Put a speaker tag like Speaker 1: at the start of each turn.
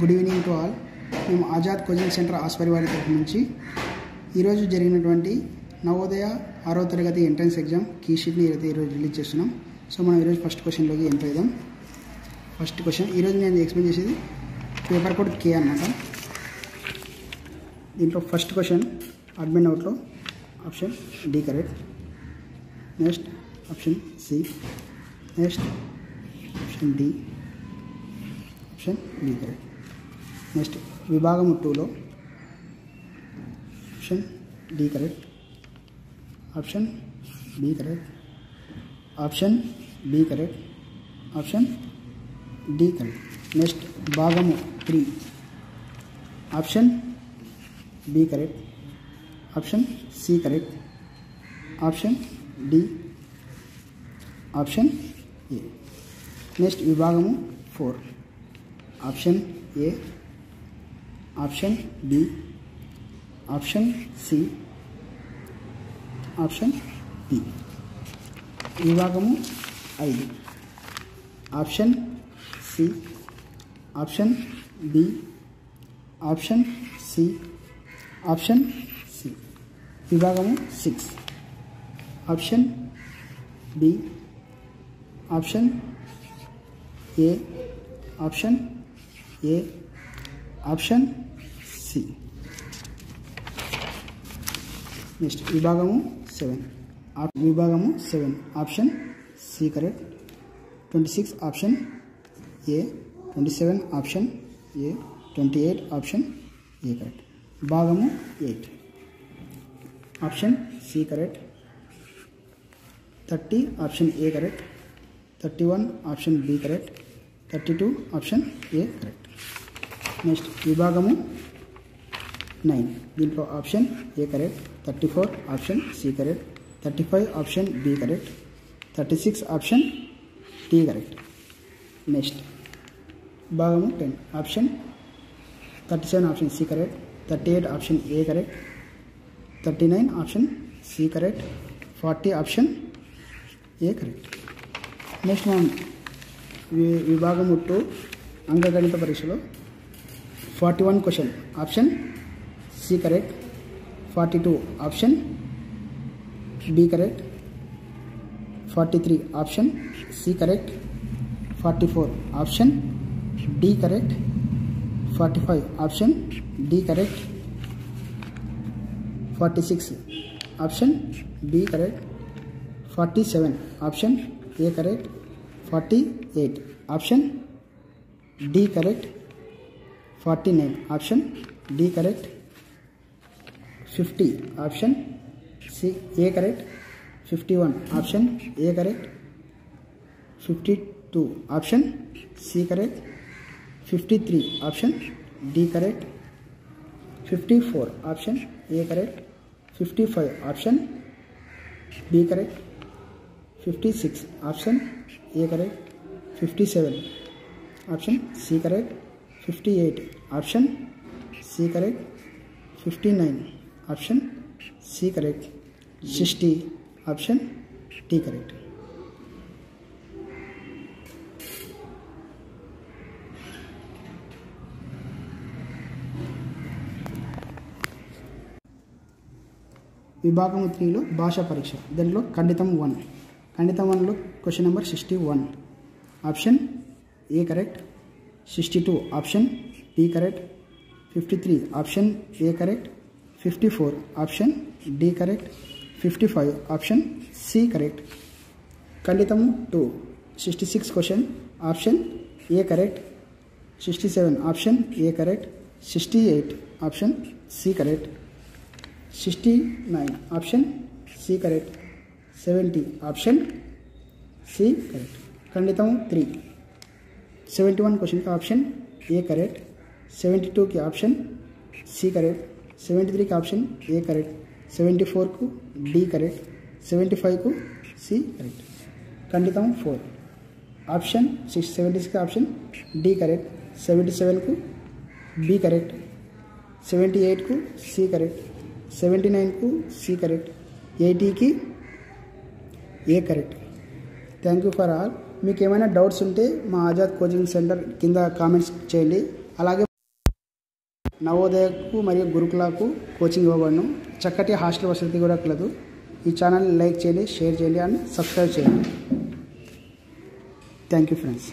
Speaker 1: Good evening to all మేము Azad coaching centre ఆస్పరివారి తరఫు నుంచి ఈరోజు జరిగినటువంటి నవోదయ ఆరో తరగతి ఎంట్రన్స్ ఎగ్జామ్ కీ షీట్ని అయితే ఈరోజు రిలీజ్ చేస్తున్నాం సో మనం ఈరోజు ఫస్ట్ క్వశ్చన్లోకి ఎంటర్ అవుదాం ఫస్ట్ క్వశ్చన్ ఈరోజు నేను ఎక్స్ప్లెయిన్ చేసేది పేపర్ కోడ్ కే అనమాట దీంట్లో first question admin అవుట్లో option D correct. Next option C next option D option D correct. Next విభాగం టూలో option D correct option B correct option B correct option D correct next భాగము three option B correct option C correct option D option A next విభాగము four option A option B option C option D విభాగము ఐదు option C option B option C option C విభాగము six option B option A option A option C next విభాగము seven విభాగము seven option C correct twenty six option A twenty seven option A twenty eight option A correct భాగము eight option C correct thirty option A correct thirty one option B correct thirty two option A correct next విభాగము nine. దీంట్లో option A correct thirty four option C correct thirty five option B correct thirty six option D correct. Next భాగము ten. Option thirty seven option C correct thirty eight option A correct thirty nine option C correct forty option A correct. Next మనం వి- విభాగము two అంకగణిత పరీక్షలో forty one question option C correct forty two option B correct forty three option C correct forty four option D correct forty five option D correct forty six option B correct forty seven option A correct forty eight option D correct forty nine option D correct fifty option C A correct fifty one option A correct fifty two option C correct fifty three option D correct fifty four option A correct fifty five option B correct fifty six option A correct fifty seven option C correct fifty eight option C correct fifty nine option C correct sixty option D correct. విభాగం త్రీలో భాషా పరీక్ష దీనిలో ఖండితం one. ఖండితం వన్లో question number sixty one. Option A correct sixty two option B correct fifty three option A correct fifty four option D correct fifty five option C correct कलितम two, sixty six question, option A correct sixty seven option A correct sixty eight option C correct sixty nine option C correct seventy option C correct खंडित three seventy one question का option A correct, seventy two के option C correct, seventy three का option A correct, seventy four को D correct, seventy five को C correct. खंडित four option six seventy six का option D correct, seventy seven को B correct, seventy eight को C correct, seventy nine को C correct, eighty की A correct. Thank you for all మీకు ఏమైనా doubts ఉంటే మా ఆజాద్ కోచింగ్ సెంటర్ కింద కామెంట్స్ చేయండి. అలాగే నవోదయకు మరియు గురుకులకు కోచింగ్ ఇవ్వబడను. చక్కటి హాస్టల్ వసతి కూడా కలదు. ఈ ఛానల్ లైక్ చేయండి షేర్ చేయండి అండ్ సబ్స్క్రైబ్ చేయండి. Thank you friends